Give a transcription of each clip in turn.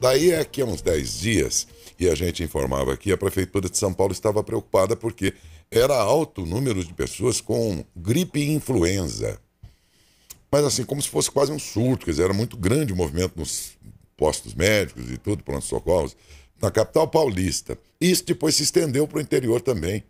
Daí é que há uns 10 dias, e a gente informava aqui, a Prefeitura de São Paulo estava preocupada porque era alto o número de pessoas com gripe e influenza. Mas assim, como se fosse quase um surto, quer dizer, era muito grande o movimento nos postos médicos e tudo, pronto-socorros, na capital paulista. Isso depois se estendeu para o interior também,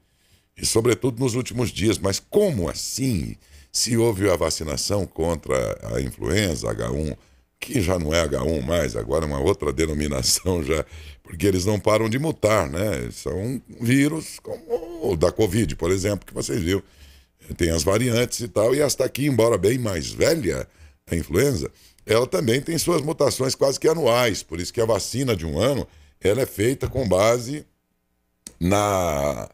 e sobretudo nos últimos dias. Mas como assim? Se houve a vacinação contra a influenza H1, que já não é H1 mais, agora é uma outra denominação já, porque eles não param de mutar, né? São vírus como o da Covid, por exemplo, que vocês viram. Tem as variantes e tal, e esta aqui, embora bem mais velha, a influenza, ela também tem suas mutações quase que anuais, por isso que a vacina de um ano, ela é feita com base na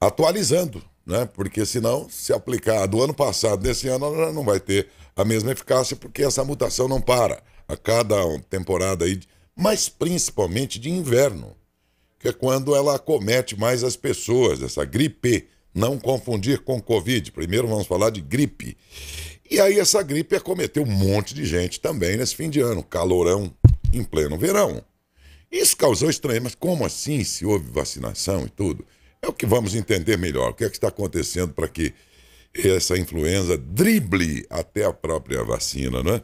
atualizando, né? Porque senão, se aplicar do ano passado, desse ano, ela não vai ter a mesma eficácia, porque essa mutação não para a cada temporada aí, mas principalmente de inverno, que é quando ela acomete mais as pessoas, essa gripe. Não confundir com Covid. Primeiro vamos falar de gripe. E aí essa gripe acometeu um monte de gente também nesse fim de ano, calorão em pleno verão. Isso causou estranho, mas como assim se houve vacinação e tudo? É o que vamos entender melhor. O que é que está acontecendo para que essa influenza drible até a própria vacina, não é?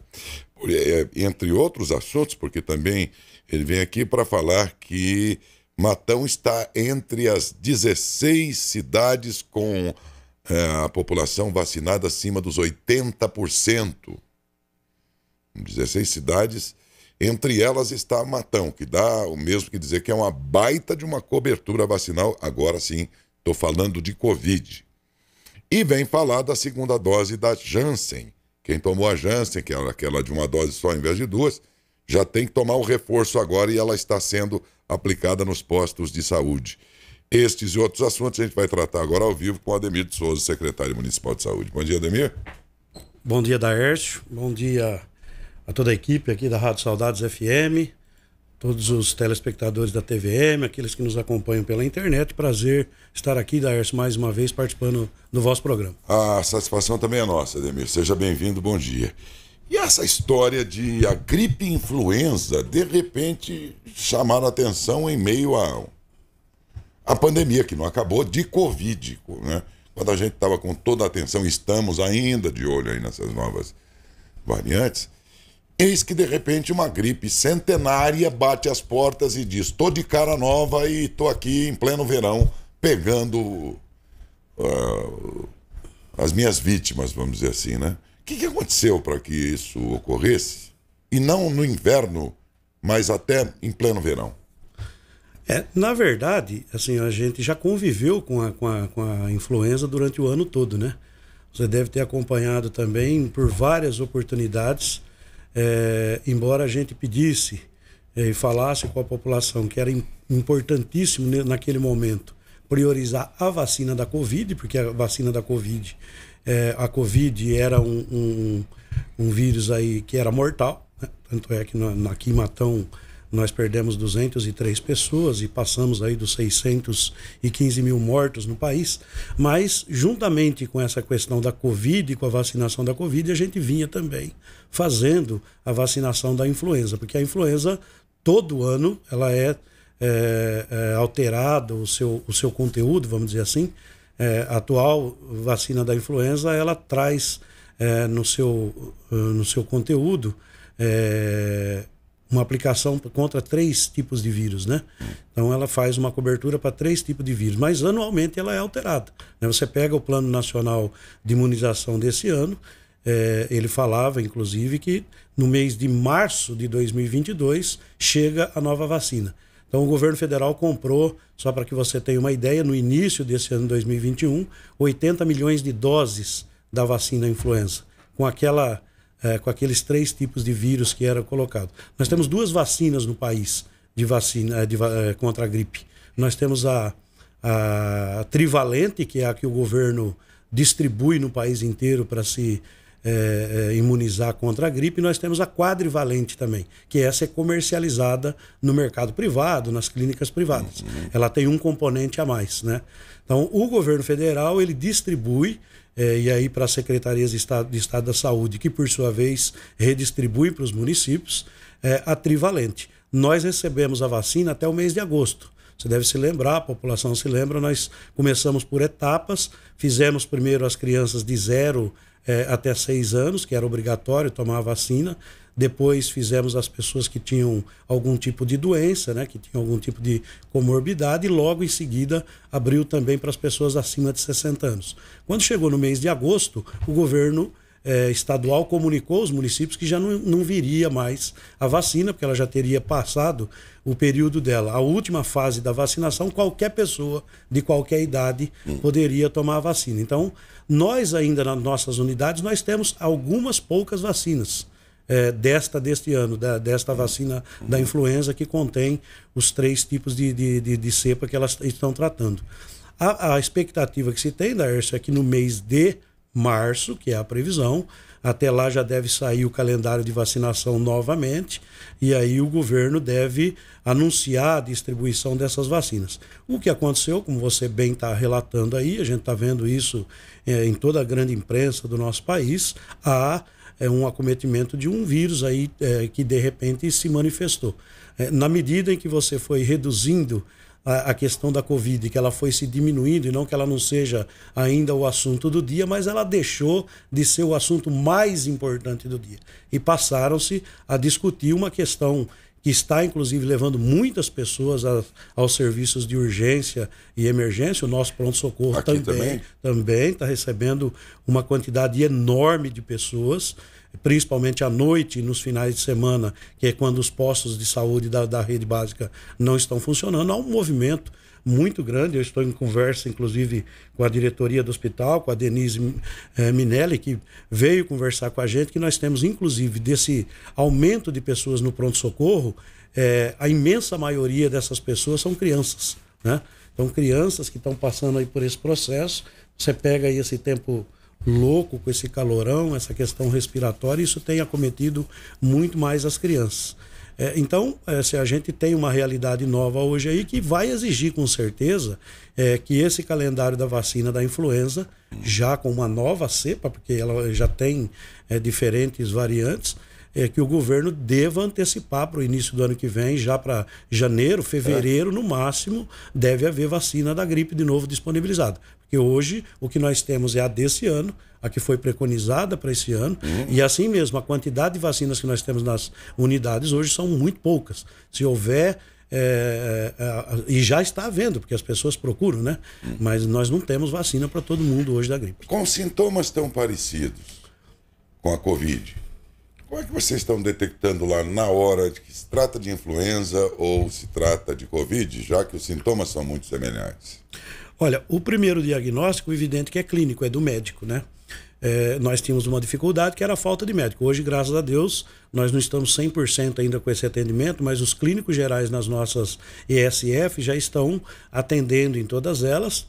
É entre outros assuntos, porque também ele vem aqui para falar que Matão está entre as 16 cidades com é, a população vacinada acima dos 80%. 16 cidades, entre elas está Matão, que dá o mesmo que dizer que é uma baita de uma cobertura vacinal. Agora sim, estou falando de Covid. E vem falar da segunda dose da Janssen. Quem tomou a Janssen, que era aquela de uma dose só em vez de duas, já tem que tomar o reforço agora e ela está sendo aplicada nos postos de saúde. Estes e outros assuntos a gente vai tratar agora ao vivo com o Ademir de Souza, secretário municipal de saúde. Bom dia, Ademir. Bom dia, Daércio. Bom dia a toda a equipe aqui da Rádio Saudades FM, todos os telespectadores da TVM, aqueles que nos acompanham pela internet. Prazer estar aqui, Daércio, mais uma vez participando do vosso programa. A satisfação também é nossa, Ademir. Seja bem-vindo, bom dia. E essa história de a gripe influenza, de repente, chamar a atenção em meio a, a pandemia, que não acabou, de Covid. Né? Quando a gente estava com toda a atenção, estamos ainda de olho aí nessas novas variantes, eis que de repente uma gripe centenária bate as portas e diz: estou de cara nova e estou aqui em pleno verão pegando uh, as minhas vítimas, vamos dizer assim, né? O que, que aconteceu para que isso ocorresse? E não no inverno, mas até em pleno verão. É, na verdade, assim, a gente já conviveu com a, com, a, com a influenza durante o ano todo, né? Você deve ter acompanhado também por várias oportunidades, é, embora a gente pedisse é, e falasse com a população que era importantíssimo naquele momento priorizar a vacina da Covid, porque a vacina da Covid é, a Covid era um, um, um, vírus aí que era mortal, né? tanto é que no, aqui em Matão nós perdemos 203 pessoas e passamos aí dos 615 mil mortos no país. Mas, juntamente com essa questão da Covid, com a vacinação da Covid, a gente vinha também fazendo a vacinação da influenza, porque a influenza, todo ano, ela é, é, é alterada, o seu, o seu conteúdo, vamos dizer assim, é, atual vacina da influenza ela traz é, no, seu, no seu conteúdo é, uma aplicação contra três tipos de vírus, né? Então ela faz uma cobertura para três tipos de vírus, mas anualmente ela é alterada. Né? Você pega o Plano Nacional de Imunização desse ano, é, ele falava, inclusive, que no mês de março de 2022 chega a nova vacina. Então, o governo federal comprou, só para que você tenha uma ideia, no início desse ano 2021, 80 milhões de doses da vacina influenza, com, aquela, é, com aqueles três tipos de vírus que eram colocados. Nós temos duas vacinas no país de vacina é, de, é, contra a gripe. Nós temos a, a trivalente, que é a que o governo distribui no país inteiro para se é, é, imunizar contra a gripe, nós temos a quadrivalente também, que essa é comercializada no mercado privado, nas clínicas privadas. Uhum. Ela tem um componente a mais, né? Então, o governo federal, ele distribui é, e aí para as secretarias de Estado, de Estado da Saúde, que por sua vez redistribui para os municípios, é, a trivalente. nós recebemos a vacina até o mês de agosto. Você deve se lembrar, a população se lembra, nós começamos por etapas, fizemos primeiro as crianças de zero é, até seis anos, que era obrigatório tomar a vacina. Depois fizemos as pessoas que tinham algum tipo de doença, né, que tinham algum tipo de comorbidade, e logo em seguida abriu também para as pessoas acima de 60 anos. Quando chegou no mês de agosto, o governo é, estadual comunicou aos municípios que já não, não viria mais a vacina, porque ela já teria passado o período dela. A última fase da vacinação, qualquer pessoa de qualquer idade hum. poderia tomar a vacina. Então, nós ainda nas nossas unidades, nós temos algumas poucas vacinas. É, desta deste ano, da, desta vacina da influenza, que contém os três tipos de, de, de, de cepa que elas estão tratando. A, a expectativa que se tem, da é que no mês de março, que é a previsão. Até lá já deve sair o calendário de vacinação novamente, e aí o governo deve anunciar a distribuição dessas vacinas. O que aconteceu, como você bem está relatando aí, a gente está vendo isso é, em toda a grande imprensa do nosso país, há é, um acometimento de um vírus aí é, que de repente se manifestou. É, na medida em que você foi reduzindo a, a, questão da Covid, que ela foi se diminuindo e não que ela não seja ainda o assunto do dia, mas ela deixou de ser o assunto mais importante do dia. E passaram-se a discutir uma questão que está inclusive levando muitas pessoas a, aos serviços de urgência e emergência. O nosso pronto-socorro também também está recebendo uma quantidade enorme de pessoas principalmente à noite e nos finais de semana, que é quando os postos de saúde da, da rede básica não estão funcionando, há um movimento muito grande. Eu estou em conversa, inclusive, com a diretoria do hospital, com a Denise eh, Minelli, que veio conversar com a gente, que nós temos, inclusive, desse aumento de pessoas no pronto-socorro, eh, a imensa maioria dessas pessoas são crianças. Né? Então, crianças que estão passando aí por esse processo. Você pega aí esse tempo louco com esse calorão, essa questão respiratória, isso tem acometido muito mais as crianças. É, então, é, se a gente tem uma realidade nova hoje aí que vai exigir com certeza é, que esse calendário da vacina da influenza, já com uma nova cepa, porque ela já tem é, diferentes variantes, é que o governo deva antecipar para o início do ano que vem, já para janeiro, fevereiro, no máximo, deve haver vacina da gripe de novo disponibilizada. Hoje o que nós temos é a desse ano, a que foi preconizada para esse ano, uhum. e assim mesmo, a quantidade de vacinas que nós temos nas unidades hoje são muito poucas. Se houver é, é, e já está havendo, porque as pessoas procuram, né? Uhum. Mas nós não temos vacina para todo mundo hoje da gripe. Com sintomas tão parecidos com a Covid, como é que vocês estão detectando lá na hora de que se trata de influenza ou se trata de Covid, já que os sintomas são muito semelhantes? Olha, o primeiro diagnóstico, evidente que é clínico, é do médico, né? É, nós tínhamos uma dificuldade que era a falta de médico. Hoje, graças a Deus, nós não estamos 100% ainda com esse atendimento, mas os clínicos gerais nas nossas ESF já estão atendendo em todas elas.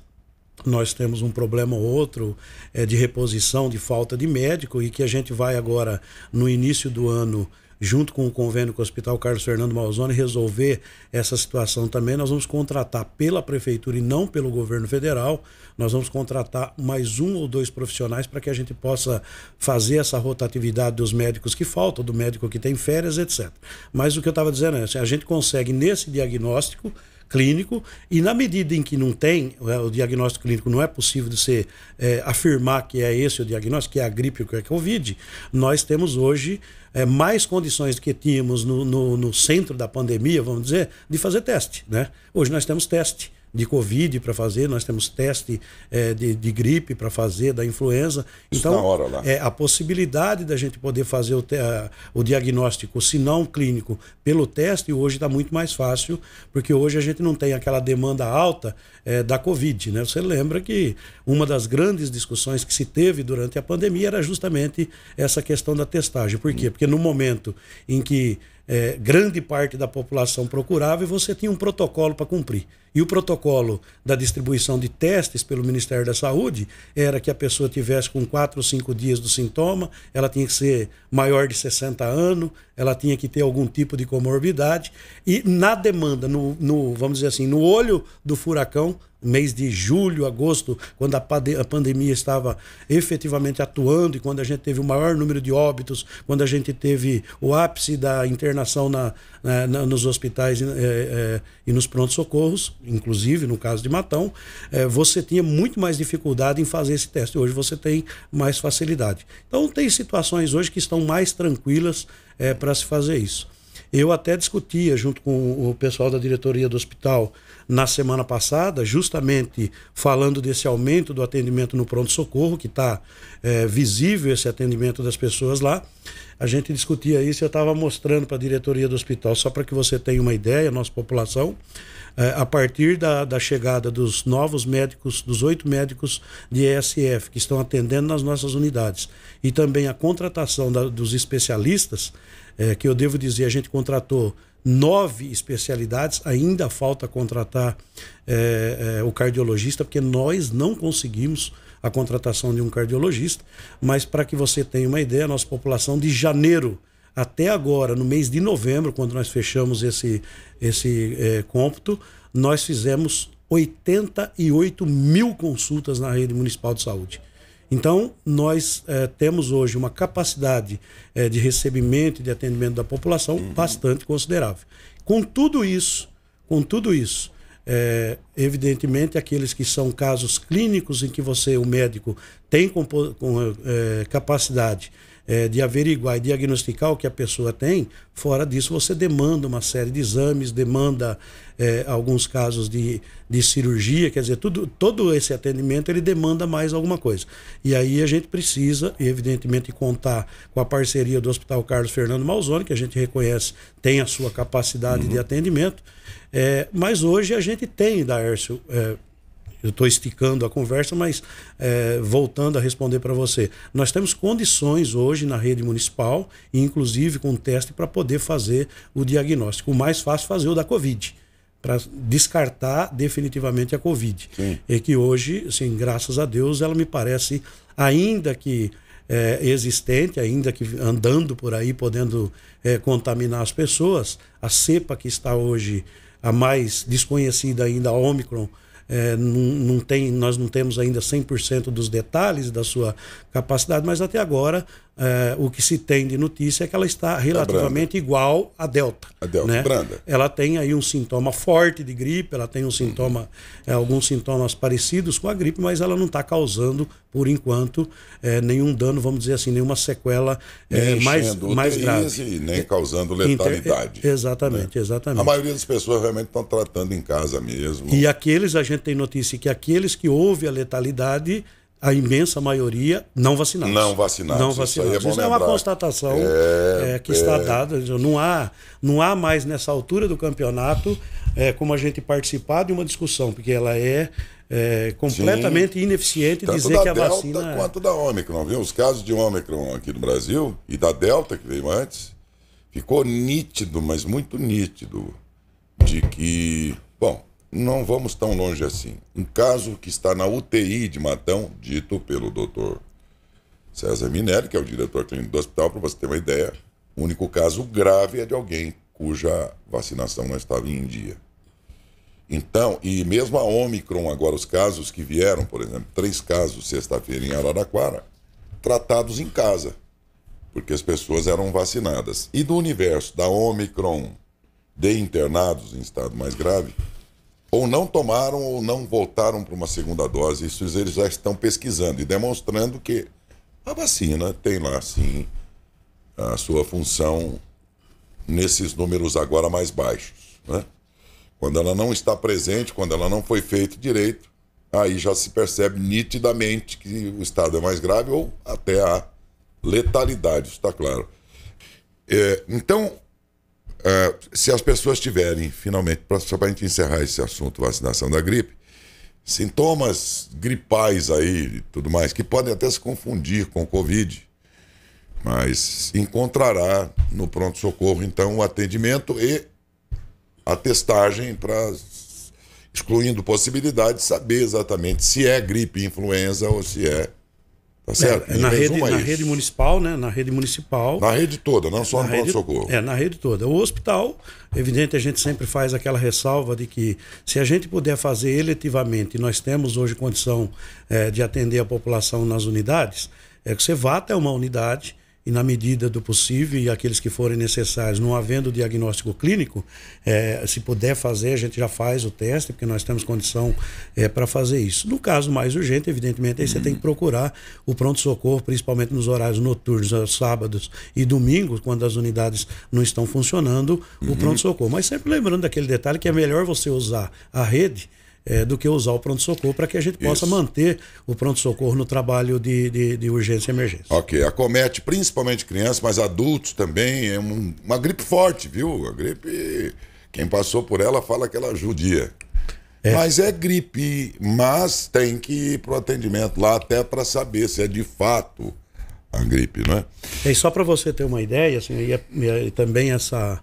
Nós temos um problema ou outro é, de reposição, de falta de médico, e que a gente vai agora, no início do ano, junto com o convênio com o Hospital Carlos Fernando Malzone, resolver essa situação também. Nós vamos contratar pela prefeitura e não pelo governo federal. Nós vamos contratar mais um ou dois profissionais para que a gente possa fazer essa rotatividade dos médicos que faltam, do médico que tem férias, etc. Mas o que eu estava dizendo é, assim, a gente consegue nesse diagnóstico clínico e na medida em que não tem é, o diagnóstico clínico não é possível de você é, afirmar que é esse o diagnóstico que é a gripe ou que é a covid nós temos hoje é, mais condições do que tínhamos no, no, no, centro da pandemia vamos dizer de fazer teste né? Hoje nós temos teste de Covid para fazer, nós temos teste é, de, de, gripe para fazer, da influenza. Então, é, a possibilidade da gente poder fazer o, te, a, o diagnóstico, se não clínico, pelo teste, hoje está muito mais fácil, porque hoje a gente não tem aquela demanda alta é, da Covid. Né? Você lembra que uma das grandes discussões que se teve durante a pandemia era justamente essa questão da testagem. Por quê? Porque no momento em que é, grande parte da população procurava e você tinha um protocolo para cumprir. E o protocolo da distribuição de testes pelo Ministério da Saúde era que a pessoa tivesse com 4 ou 5 dias do sintoma, ela tinha que ser maior de 60 anos, ela tinha que ter algum tipo de comorbidade. E na demanda, no, no vamos dizer assim, no olho do furacão, mês de julho, agosto, quando a, pandemia estava efetivamente atuando e quando a gente teve o maior número de óbitos, quando a gente teve o ápice da internação na, na, na nos hospitais é, é, e nos prontos-socorros, inclusive no caso de Matão, é, você tinha muito mais dificuldade em fazer esse teste. Hoje você tem mais facilidade. Então, tem situações hoje que estão mais tranquilas para se fazer isso. Eu até discutia junto com o pessoal da diretoria do hospital na semana passada, justamente falando desse aumento do atendimento no pronto-socorro, que está é, visível esse atendimento das pessoas lá. A gente discutia isso eu estava mostrando para a diretoria do hospital, só para que você tenha uma ideia, nossa população, é, a partir da, da chegada dos novos médicos, dos oito médicos de ESF que estão atendendo nas nossas unidades, e também a contratação da, dos especialistas, é, que eu devo dizer, a gente contratou nove especialidades, ainda falta contratar é, é, o cardiologista, porque nós não conseguimos a contratação de um cardiologista, mas para que você tenha uma ideia, a nossa população de janeiro até agora, no mês de novembro, quando nós fechamos esse, esse é, cômputo, nós fizemos 88 mil consultas na rede municipal de saúde. Então, nós é, temos hoje uma capacidade é, de recebimento e de atendimento da população uhum. bastante considerável. Com tudo isso, com tudo isso, é, evidentemente, aqueles que são casos clínicos em que você, o médico, tem com, com capacidade é, de averiguar e diagnosticar o que a pessoa tem, fora disso você demanda uma série de exames, demanda é, alguns casos de, de cirurgia, quer dizer, tudo, todo esse atendimento ele demanda mais alguma coisa. E aí a gente precisa, evidentemente, contar com a parceria do Hospital Carlos Fernando Malzone, que a gente reconhece tem a sua capacidade uhum. de atendimento, é, mas hoje a gente tem, Daércio, é, eu estou esticando a conversa, mas é, voltando a responder para você. Nós temos condições hoje na rede municipal, inclusive com teste, para poder fazer o diagnóstico. O mais fácil fazer o da Covid para descartar definitivamente a Covid. Sim. E que hoje, assim, graças a Deus, ela me parece, ainda que é, existente, ainda que andando por aí, podendo é, contaminar as pessoas, a cepa que está hoje, a mais desconhecida ainda, a Omicron, é, não, não, tem, nós não temos ainda 100% dos detalhes da sua capacidade, mas até agora é, o que se tem de notícia é que ela está relativamente igual à Delta. A Delta né? branda. Ela tem aí um sintoma forte de gripe, ela tem um sintoma, uhum. é, alguns sintomas parecidos com a gripe, mas ela não está causando, por enquanto, é, nenhum dano, vamos dizer assim, nenhuma sequela é, mais, mais grave. E nem causando letalidade. Inter... exatamente, né? exatamente. A maioria das pessoas realmente estão tratando em casa mesmo. E aqueles, a gente tem notícia que aqueles que houve a letalidade a imensa maioria não vacinados. Não vacinados. Não vacinados. Isso, é, Isso é, uma constatação é, é, que está é. dada. Não há, não há mais nessa altura do campeonato é, como a gente participar de uma discussão, porque ela é, é completamente Sim. ineficiente Tanto dizer que a Delta vacina. Quanto da Ômicron, viu? Os casos de Ômicron aqui no Brasil e da Delta que veio antes, ficou nítido, mas muito nítido, de que, bom, não vamos tão longe assim. Um caso que está na UTI de Matão, dito pelo doutor César Minelli, que é o diretor clínico do hospital, para você ter uma ideia, o único caso grave é de alguém cuja vacinação não estava em dia. Então, e mesmo a Omicron, agora os casos que vieram, por exemplo, três casos sexta-feira em Araraquara, tratados em casa, porque as pessoas eram vacinadas. E do universo da Omicron de internados em estado mais grave, ou não tomaram ou não voltaram para uma segunda dose. Isso eles já estão pesquisando e demonstrando que a vacina tem lá, sim, a sua função nesses números agora mais baixos. Né? Quando ela não está presente, quando ela não foi feita direito, aí já se percebe nitidamente que o estado é mais grave ou até a letalidade, está claro. É, então, Uh, se as pessoas tiverem, finalmente, pra, só para a gente encerrar esse assunto, vacinação da gripe, sintomas gripais aí e tudo mais, que podem até se confundir com o Covid, mas encontrará no pronto-socorro, então, o atendimento e a testagem para, excluindo possibilidade de saber exatamente se é gripe influenza ou se é Tá certo? É, na, rede, na rede municipal, né? Na rede municipal. Na rede toda, não só no pronto-socorro. É, na rede toda. O hospital, evidente, a gente sempre faz aquela ressalva de que se a gente puder fazer eletivamente, nós temos hoje condição é, de atender a população nas unidades, é que você vá até uma unidade e na medida do possível e aqueles que forem necessários, não havendo diagnóstico clínico, é, se puder fazer, a gente já faz o teste, porque nós temos condição é, para fazer isso. No caso mais urgente, evidentemente, aí você tem que procurar o pronto-socorro, principalmente nos horários noturnos, sábados e domingos, quando as unidades não estão funcionando, uhum. o pronto-socorro. Mas sempre lembrando daquele detalhe que é melhor você usar a rede é, do que usar o pronto-socorro para que a gente possa Isso. manter o pronto-socorro no trabalho de, de, de, urgência e emergência. Ok, acomete principalmente crianças, mas adultos também. É um, uma gripe forte, viu? A gripe, quem passou por ela fala que ela judia. É. Mas é gripe, mas tem que ir para o atendimento lá até para saber se é de fato a gripe, não é? E só para você ter uma ideia, assim, e, e, e também essa,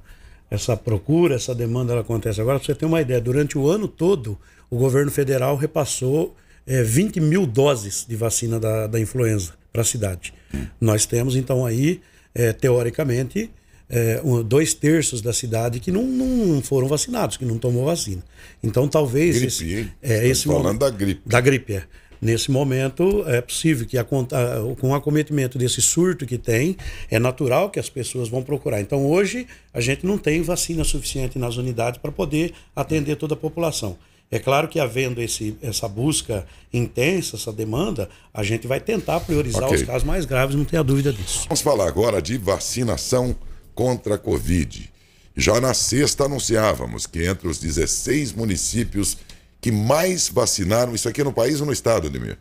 essa procura, essa demanda ela acontece agora, para você ter uma ideia, durante o ano todo, o governo federal repassou é, 20 mil doses de vacina da, da influenza para a cidade. Hum. Nós temos, então, aí, é, teoricamente, é, um, dois terços da cidade que não, não, foram vacinados, que não tomou vacina. Então, talvez. Gripe, esse, hein? É, esse falando momento, da gripe. Da gripe, é. Nesse momento, é possível que, a, com o acometimento desse surto que tem, é natural que as pessoas vão procurar. Então, hoje, a gente não tem vacina suficiente nas unidades para poder atender toda a população. É claro que havendo esse, essa busca intensa, essa demanda, a gente vai tentar priorizar okay. os casos mais graves, não tenha dúvida disso. Vamos falar agora de vacinação contra a Covid. Já na sexta anunciávamos que entre os 16 municípios que mais vacinaram, isso aqui é no país ou no estado, Ademir?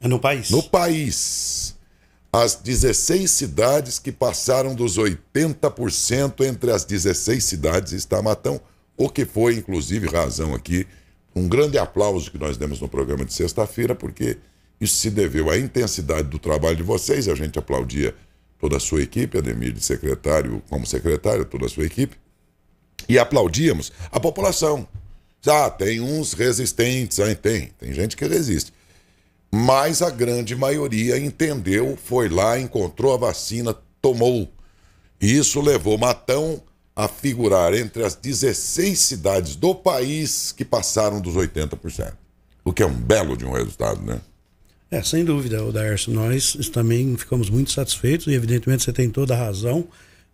É no país. No país. As 16 cidades que passaram dos 80% entre as 16 cidades está Matão, o que foi, inclusive, razão aqui um grande aplauso que nós demos no programa de sexta-feira, porque isso se deveu à intensidade do trabalho de vocês, a gente aplaudia toda a sua equipe, Ademir de secretário, como secretário, toda a sua equipe, e aplaudíamos a população. Ah, tem uns resistentes, ah, tem, tem gente que resiste. Mas a grande maioria entendeu, foi lá, encontrou a vacina, tomou. E isso levou Matão a figurar entre as 16 cidades do país que passaram dos 80%. O que é um belo de um resultado, né? É, sem dúvida, Odaerso. Nós também ficamos muito satisfeitos e, evidentemente, você tem toda a razão.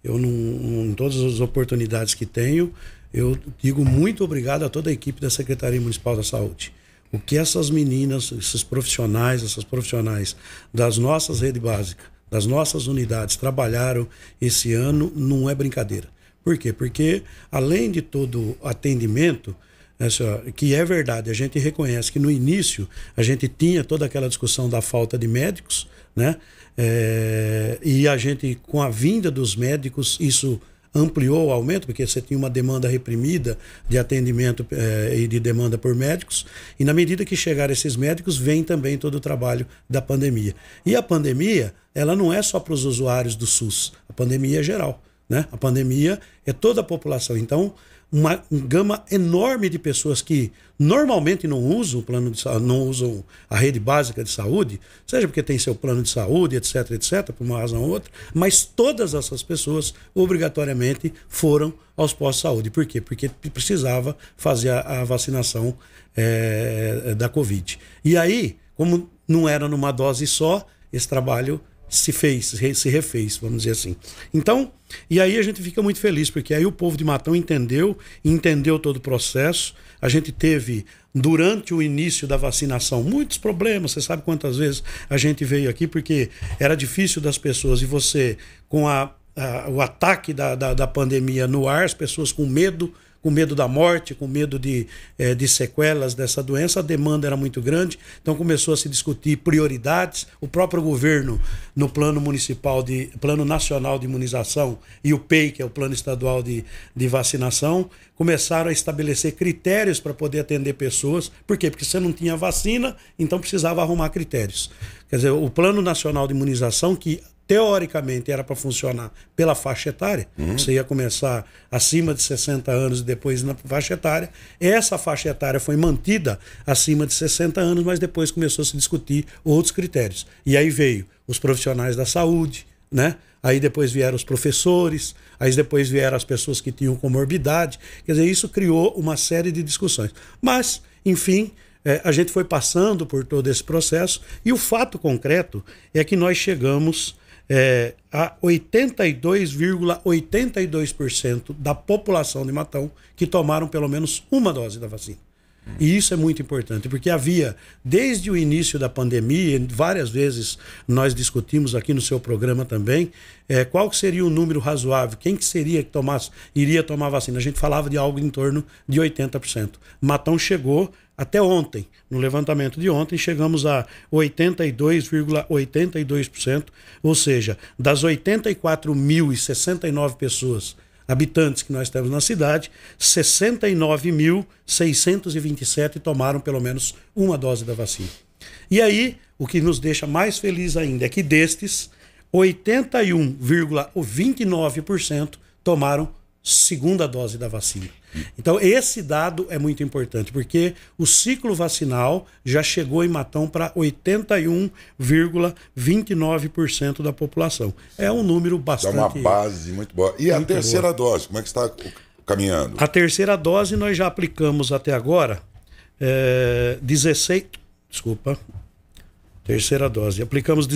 Eu, não, em todas as oportunidades que tenho, eu digo muito obrigado a toda a equipe da Secretaria Municipal da Saúde. O que essas meninas, esses profissionais, essas profissionais das nossas redes básicas, das nossas unidades trabalharam esse ano não é brincadeira. Por quê? Porque, além de todo atendimento, essa, que é verdade, a gente reconhece que no início a gente tinha toda aquela discussão da falta de médicos, né? É, e a gente, com a vinda dos médicos, isso ampliou o aumento, porque você tinha uma demanda reprimida de atendimento é, e de demanda por médicos, e na medida que chegaram esses médicos, vem também todo o trabalho da pandemia. E a pandemia, ela não é só para os usuários do SUS, a pandemia é geral. Né? A pandemia é toda a população. Então, uma gama enorme de pessoas que normalmente não usam o plano de não usam a rede básica de saúde, seja porque tem seu plano de saúde, etc, etc, por uma razão ou outra, mas todas essas pessoas obrigatoriamente foram aos postos de saúde. Por quê? Porque precisava fazer a, a vacinação é, da Covid. E aí, como não era numa dose só, esse trabalho se fez, se refez, vamos dizer assim. Então, e aí a gente fica muito feliz, porque aí o povo de Matão entendeu, entendeu todo o processo. A gente teve, durante o início da vacinação, muitos problemas. Você sabe quantas vezes a gente veio aqui, porque era difícil das pessoas, e você, com a, a o ataque da, da, da pandemia no ar, as pessoas com medo com medo da morte, com medo de, é, de sequelas dessa doença, a demanda era muito grande, então começou a se discutir prioridades. O próprio governo, no plano municipal, de plano nacional de imunização, e o PEI, que é o plano estadual de, de vacinação, começaram a estabelecer critérios para poder atender pessoas. Por quê? Porque você não tinha vacina, então precisava arrumar critérios. Quer dizer, o Plano Nacional de Imunização, que teoricamente era para funcionar pela faixa etária, uhum. você ia começar acima de 60 anos e depois na faixa etária. Essa faixa etária foi mantida acima de 60 anos, mas depois começou a se discutir outros critérios. E aí veio os profissionais da saúde, né? Aí depois vieram os professores, aí depois vieram as pessoas que tinham comorbidade. Quer dizer, isso criou uma série de discussões. Mas, enfim, é, a gente foi passando por todo esse processo e o fato concreto é que nós chegamos é, a 82,82% da população de Matão que tomaram pelo menos uma dose da vacina. E isso é muito importante, porque havia, desde o início da pandemia, várias vezes nós discutimos aqui no seu programa também, é, qual seria o número razoável, quem que seria que tomasse, iria tomar vacina. A gente falava de algo em torno de 80%. Matão chegou até ontem, no levantamento de ontem, chegamos a 82,82%, ,82%, ou seja, das 84.069 pessoas habitantes que nós temos na cidade, 69.627 tomaram pelo menos uma dose da vacina. E aí, o que nos deixa mais feliz ainda é que destes, 81,29% tomaram segunda dose da vacina. Então, esse dado é muito importante, porque o ciclo vacinal já chegou em Matão para 81,29% da população. É um número bastante. É uma base muito boa. E muito a terceira boa. dose, como é que está caminhando? A terceira dose nós já aplicamos até agora é, 16. Desculpa. Terceira dose. Aplicamos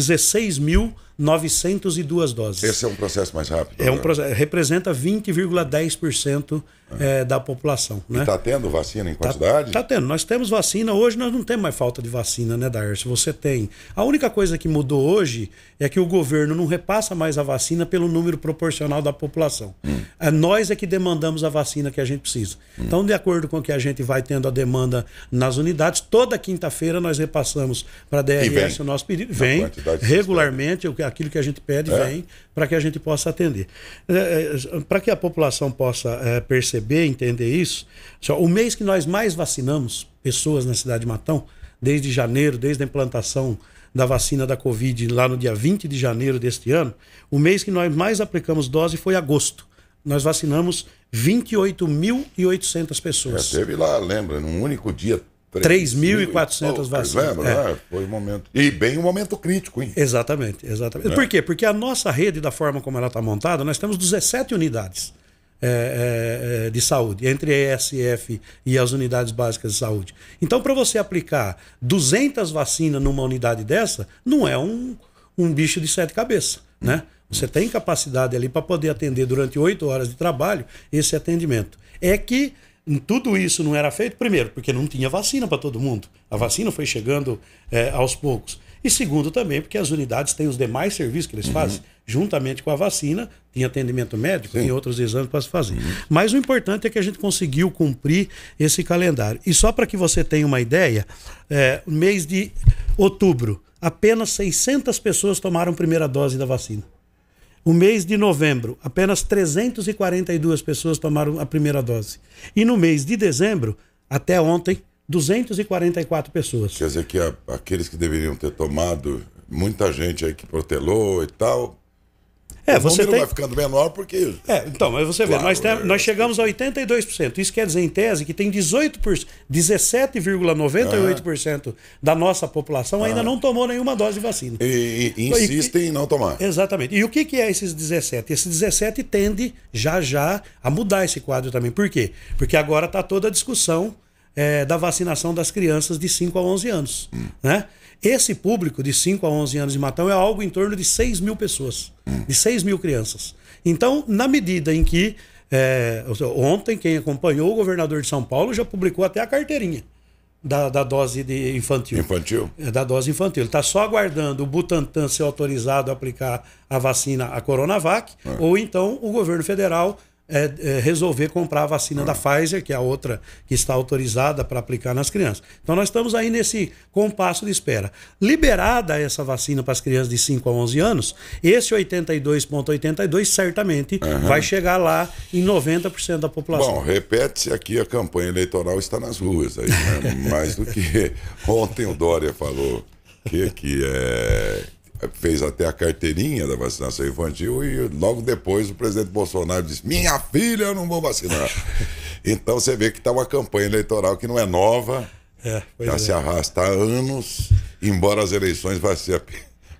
16.902 doses. Esse é um processo mais rápido? É um processo, representa 20,10% é, da população. Né? Está tendo vacina em tá, quantidade? Está tá tendo. Nós temos vacina. Hoje nós não temos mais falta de vacina, né, Darcy? Você tem. A única coisa que mudou hoje é que o governo não repassa mais a vacina pelo número proporcional da população. Hum. É nós é que demandamos a vacina que a gente precisa. Hum. Então, de acordo com o que a gente vai tendo a demanda nas unidades, toda quinta-feira nós repassamos para a DRS o nosso pedido. Vem regularmente, aquilo que a gente pede, é. vem para que a gente possa atender. É, é, para que a população possa é, perceber, entender isso, só, o mês que nós mais vacinamos pessoas na cidade de Matão, desde janeiro, desde a implantação da vacina da Covid lá no dia 20 de janeiro deste ano, o mês que nós mais aplicamos dose foi agosto. Nós vacinamos 28.800 pessoas. É, teve lá, lembra, num único dia 3.400 vacinas. Lembra, é. né? Foi um momento. E bem um momento crítico, hein? Exatamente, exatamente. É. Por quê? Porque a nossa rede, da forma como ela está montada, nós temos 17 unidades é, é, é, de saúde, entre a ESF e as unidades básicas de saúde. Então, para você aplicar 200 vacinas numa unidade dessa, não é um, um bicho de sete cabeças, né? Você tem capacidade ali para poder atender durante oito horas de trabalho esse atendimento. É que tudo isso não era feito, primeiro, porque não tinha vacina para todo mundo. A vacina foi chegando é, aos poucos. E segundo, também, porque as unidades têm os demais serviços que eles uhum. fazem, juntamente com a vacina, tem atendimento médico, tem outros exames para se fazer. Uhum. Mas o importante é que a gente conseguiu cumprir esse calendário. E só para que você tenha uma ideia, é, mês de outubro, apenas 600 pessoas tomaram primeira dose da vacina. O mês de novembro, apenas 342 pessoas tomaram a primeira dose. E no mês de dezembro, até ontem, 244 pessoas. Quer dizer que a, aqueles que deveriam ter tomado, muita gente aí que protelou e tal, é, o você número tem... vai ficando menor porque. É, então, mas você claro, vê, nós, tem, é... nós chegamos a 82%. Isso quer dizer, em tese, que tem 18%, 17,98% ah. da nossa população ainda ah. não tomou nenhuma dose de vacina. E, e insistem e, em não tomar. Exatamente. E o que, que é esses 17? Esse 17 tende já já a mudar esse quadro também. Por quê? Porque agora está toda a discussão é, da vacinação das crianças de 5 a 11 anos. Hum. Né? Esse público de 5 a 11 anos de Matão é algo em torno de 6 mil pessoas, de 6 mil crianças. Então, na medida em que. É, ontem, quem acompanhou, o governador de São Paulo já publicou até a carteirinha. Da, da, dose de infantil. Infantil? É, da dose infantil. Ele está só aguardando o Butantan ser autorizado a aplicar a vacina, a Coronavac, é. ou então o governo federal é, é, resolver comprar a vacina da Pfizer, que é a outra que está autorizada para aplicar nas crianças. Então nós estamos aí nesse compasso de espera. Liberada essa vacina para as crianças de 5 a 11 anos, esse 82,82 certamente uhum. vai chegar lá em 90% da população. Bom, repete-se aqui a campanha eleitoral está nas ruas aí, né? mais do que ontem o Dória falou que, que é fez até a carteirinha da vacinação infantil e logo depois o presidente Bolsonaro disse: Minha filha, eu não vou vacinar. então você vê que está uma campanha eleitoral que não é nova, é, já é. se arrasta há anos, embora as eleições ser,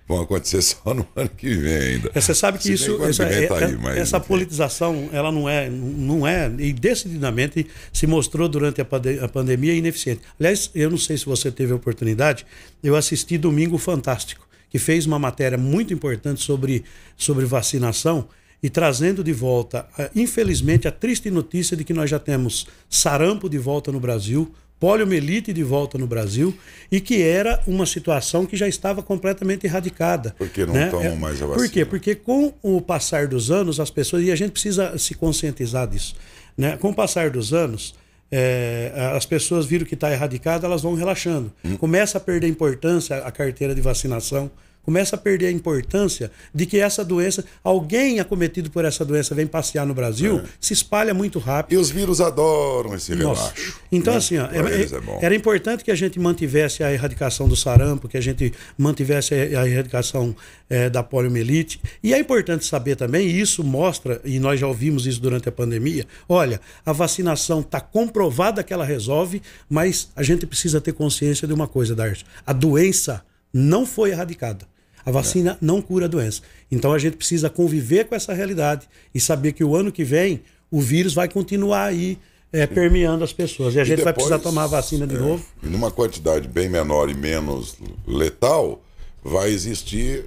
vão acontecer só no ano que vem ainda. É, você sabe que se isso, essa, é, tá aí, mas, essa politização, ela não é, não é, e decididamente se mostrou durante a, pande a pandemia ineficiente. Aliás, eu não sei se você teve a oportunidade, eu assisti Domingo Fantástico que fez uma matéria muito importante sobre, sobre vacinação e trazendo de volta, infelizmente, a triste notícia de que nós já temos sarampo de volta no Brasil, poliomielite de volta no Brasil e que era uma situação que já estava completamente erradicada. Porque não né? tomam é, mais a vacina. Por quê? Porque com o passar dos anos, as pessoas, e a gente precisa se conscientizar disso, né? com o passar dos anos, é, as pessoas viram que está erradicada, elas vão relaxando. Hum. Começa a perder importância a carteira de vacinação, começa a perder a importância de que essa doença, alguém acometido por essa doença vem passear no Brasil, é. se espalha muito rápido. E os vírus adoram esse Nossa. relaxo. Então, né? assim, ó, é, é, é era importante que a gente mantivesse a erradicação do sarampo, que a gente mantivesse a erradicação é, da poliomielite. E é importante saber também, e isso mostra, e nós já ouvimos isso durante a pandemia, olha, a vacinação está comprovada que ela resolve, mas a gente precisa ter consciência de uma coisa, Darcio. A doença não foi erradicada. A vacina é. não cura a doença. Então a gente precisa conviver com essa realidade e saber que o ano que vem o vírus vai continuar aí é, permeando as pessoas. E a gente depois, vai precisar tomar a vacina de é, novo. E numa quantidade bem menor e menos letal, vai existir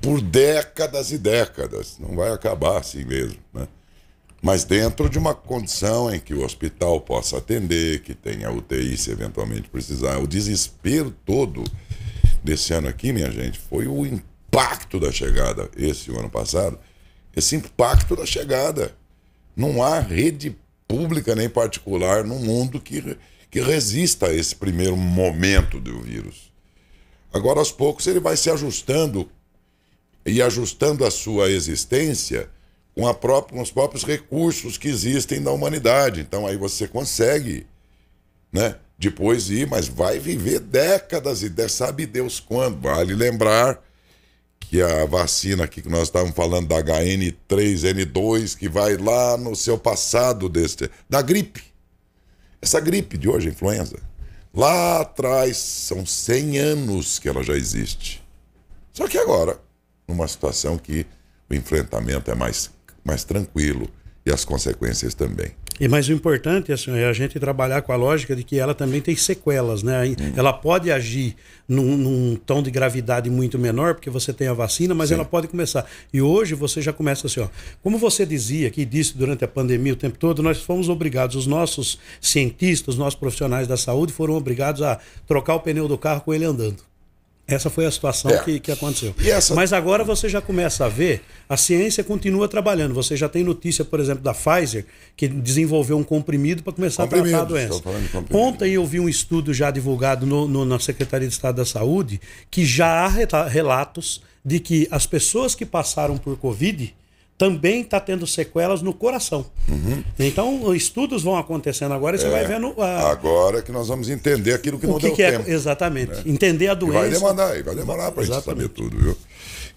por décadas e décadas. Não vai acabar assim mesmo. Né? Mas dentro de uma condição em que o hospital possa atender, que tenha UTI se eventualmente precisar. O desespero todo desse ano aqui, minha gente, foi o impacto da chegada, esse ano passado, esse impacto da chegada. Não há rede pública nem particular no mundo que, que resista a esse primeiro momento do vírus. Agora, aos poucos, ele vai se ajustando e ajustando a sua existência com, a própria, com os próprios recursos que existem da humanidade. Então, aí você consegue, né? Depois ir, mas vai viver décadas e sabe Deus quando. Vale lembrar que a vacina aqui que nós estávamos falando da HN3N2, que vai lá no seu passado deste, da gripe. Essa gripe de hoje, influenza. Lá atrás, são 100 anos que ela já existe. Só que agora, numa situação que o enfrentamento é mais, mais tranquilo e as consequências também. E mais o importante assim, é a gente trabalhar com a lógica de que ela também tem sequelas, né? Hum. Ela pode agir num, num, tom de gravidade muito menor, porque você tem a vacina, mas Sim. ela pode começar. E hoje você já começa assim, ó. Como você dizia, que disse durante a pandemia o tempo todo, nós fomos obrigados, os nossos cientistas, os nossos profissionais da saúde foram obrigados a trocar o pneu do carro com ele andando. Essa foi a situação é. que, que aconteceu. Essa... Mas agora você já começa a ver, a ciência continua trabalhando. Você já tem notícia, por exemplo, da Pfizer, que desenvolveu um comprimido para começar a tratar a doença. Ontem eu vi um estudo já divulgado no, no, na Secretaria de Estado da Saúde, que já há relatos de que as pessoas que passaram por Covid também está tendo sequelas no coração. Uhum. Então, estudos vão acontecendo agora e você é, vai vendo. A... Agora que nós vamos entender aquilo que o não que deu que é, tempo. Exatamente. Né? Entender a doença. E vai demorar, vai demorar para a gente saber tudo, viu?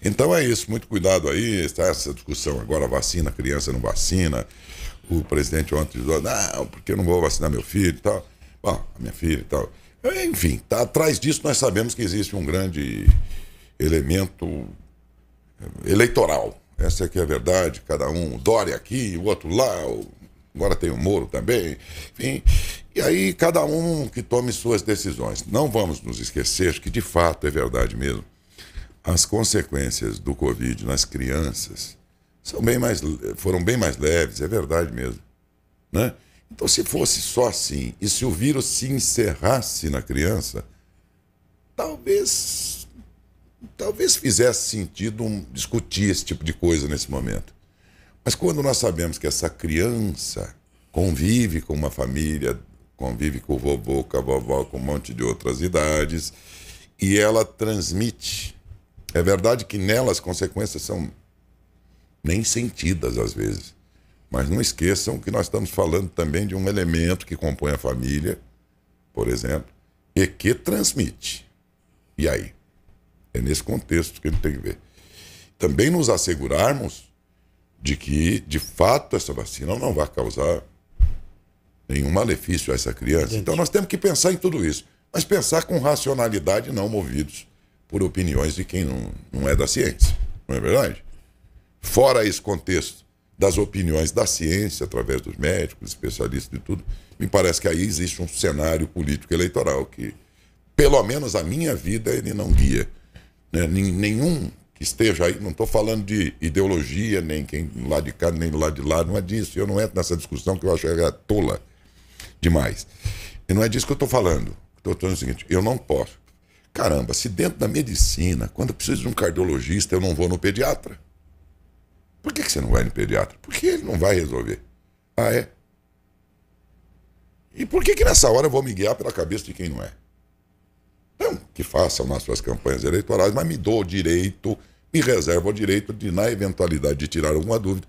Então é isso, muito cuidado aí. Está essa discussão agora, vacina, criança não vacina. O presidente ontem disse, não, porque eu não vou vacinar meu filho e tal. Bom, a minha filha e tal. Enfim, tá, atrás disso nós sabemos que existe um grande elemento eleitoral essa aqui é a verdade, cada um, Dória aqui, o outro lá, agora tem o Moro também, enfim. E aí cada um que tome suas decisões. Não vamos nos esquecer que de fato é verdade mesmo. As consequências do Covid nas crianças são bem mais, foram bem mais leves, é verdade mesmo. Né? Então, se fosse só assim, e se o vírus se encerrasse na criança, talvez talvez fizesse sentido discutir esse tipo de coisa nesse momento. Mas quando nós sabemos que essa criança convive com uma família, convive com o vovô, com a vovó, com um monte de outras idades, e ela transmite. É verdade que nela as consequências são nem sentidas às vezes. Mas não esqueçam que nós estamos falando também de um elemento que compõe a família, por exemplo, e que transmite. E aí? É nesse contexto que a gente tem que ver. Também nos assegurarmos de que, de fato, essa vacina não vai causar nenhum malefício a essa criança. Então nós temos que pensar em tudo isso. Mas pensar com racionalidade, não movidos por opiniões de quem não, não é da ciência. Não é verdade? Fora esse contexto das opiniões da ciência, através dos médicos, especialistas e tudo, me parece que aí existe um cenário político eleitoral que, pelo menos a minha vida, ele não guia né? nenhum que esteja aí, não estou falando de ideologia, nem quem lá de cá, nem do lado de lá, não é disso. Eu não entro nessa discussão que eu acho que é tola demais. E não é disso que eu estou falando. Estou falando o seguinte: eu não posso. Caramba, se dentro da medicina, quando eu preciso de um cardiologista, eu não vou no pediatra. Por que, que você não vai no pediatra? Porque ele não vai resolver. Ah, é? E por que, que nessa hora eu vou me guiar pela cabeça de quem não é? Que façam nas suas campanhas eleitorais, mas me dou o direito, me reservo o direito de, na eventualidade de tirar alguma dúvida,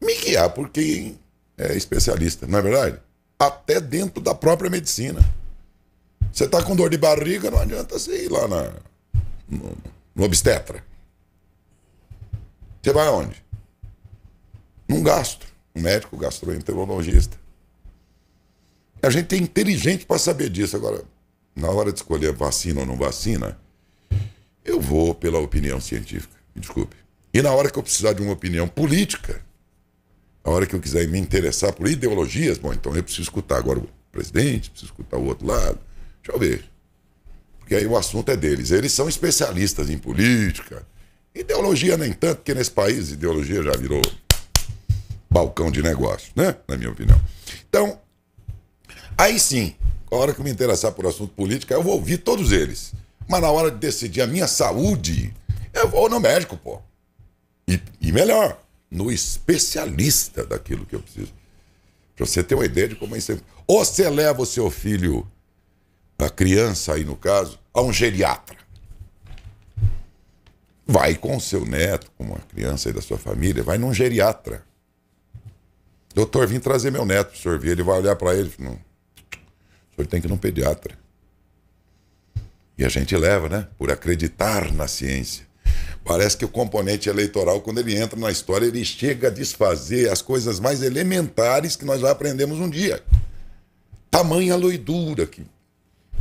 me guiar por quem é especialista, não é verdade? Até dentro da própria medicina. Você está com dor de barriga, não adianta você ir lá na, no, no obstetra. Você vai aonde? Num gastro. Um médico gastroenterologista. A gente é inteligente para saber disso. Agora, na hora de escolher vacina ou não vacina, eu vou pela opinião científica. Me desculpe. E na hora que eu precisar de uma opinião política, na hora que eu quiser me interessar por ideologias, bom, então eu preciso escutar agora o presidente, preciso escutar o outro lado. Deixa eu ver. Porque aí o assunto é deles. Eles são especialistas em política. Ideologia nem tanto, porque nesse país ideologia já virou balcão de negócio, né? Na minha opinião. Então, aí sim, a hora que me interessar por assunto político, eu vou ouvir todos eles. Mas na hora de decidir a minha saúde, eu vou no médico, pô. E, e melhor, no especialista daquilo que eu preciso. Pra você ter uma ideia de como é isso. Ou você leva o seu filho, a criança aí no caso, a um geriatra. Vai com o seu neto, com uma criança aí da sua família, vai num geriatra. Doutor, vim trazer meu neto pro senhor ver. Ele vai olhar para ele e não. O senhor tem que ir num pediatra. E a gente leva, né? Por acreditar na ciência. Parece que o componente eleitoral, quando ele entra na história, ele chega a desfazer as coisas mais elementares que nós já aprendemos um dia. Tamanha loidura que,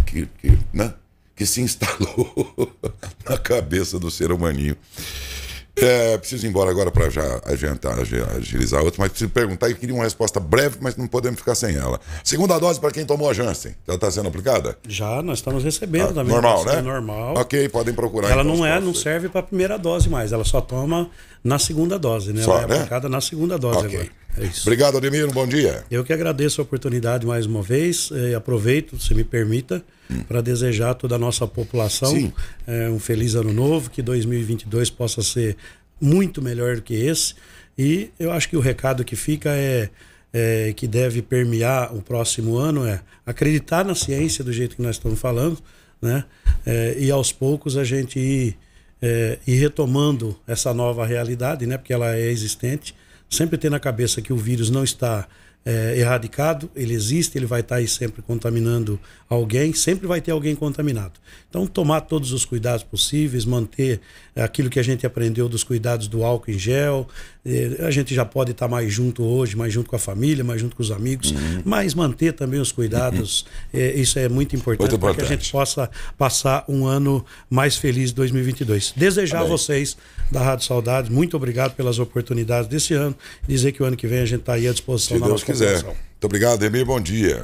que, que, né? que se instalou na cabeça do ser humaninho. É, preciso ir embora agora para já adiantar, agilizar outro, mas preciso perguntar e queria uma resposta breve, mas não podemos ficar sem ela. Segunda dose para quem tomou a Janssen, já está sendo aplicada? Já, nós estamos recebendo ah, também. Normal, né? Normal. Ok, podem procurar. Ela então, não é, não serve para a primeira dose mais, ela só toma na segunda dose, né? Só, ela é né? aplicada na segunda dose okay. agora. É Obrigado, Ademir, bom dia. Eu que agradeço a oportunidade mais uma vez eh, aproveito, se me permita, hum. para desejar a toda a nossa população é, um feliz ano novo, que 2022 possa ser muito melhor do que esse. E eu acho que o recado que fica é, é, que deve permear o próximo ano é acreditar na ciência do jeito que nós estamos falando, né? É, e aos poucos a gente ir, é, ir retomando essa nova realidade, né? Porque ela é existente. Sempre ter na cabeça que o vírus não está é, erradicado, ele existe, ele vai estar aí sempre contaminando alguém, sempre vai ter alguém contaminado. Então, tomar todos os cuidados possíveis, manter aquilo que a gente aprendeu dos cuidados do álcool em gel. É, a gente já pode estar mais junto hoje, mais junto com a família, mais junto com os amigos, uhum. mas manter também os cuidados, uhum. é, isso é muito importante, muito para que a gente possa passar um ano mais feliz de 2022. Desejar a vocês da Rádio Saudades, muito obrigado pelas oportunidades desse ano, dizer que o ano que vem a gente está aí à disposição Se Deus quiser. Muito obrigado, Emir, bom dia.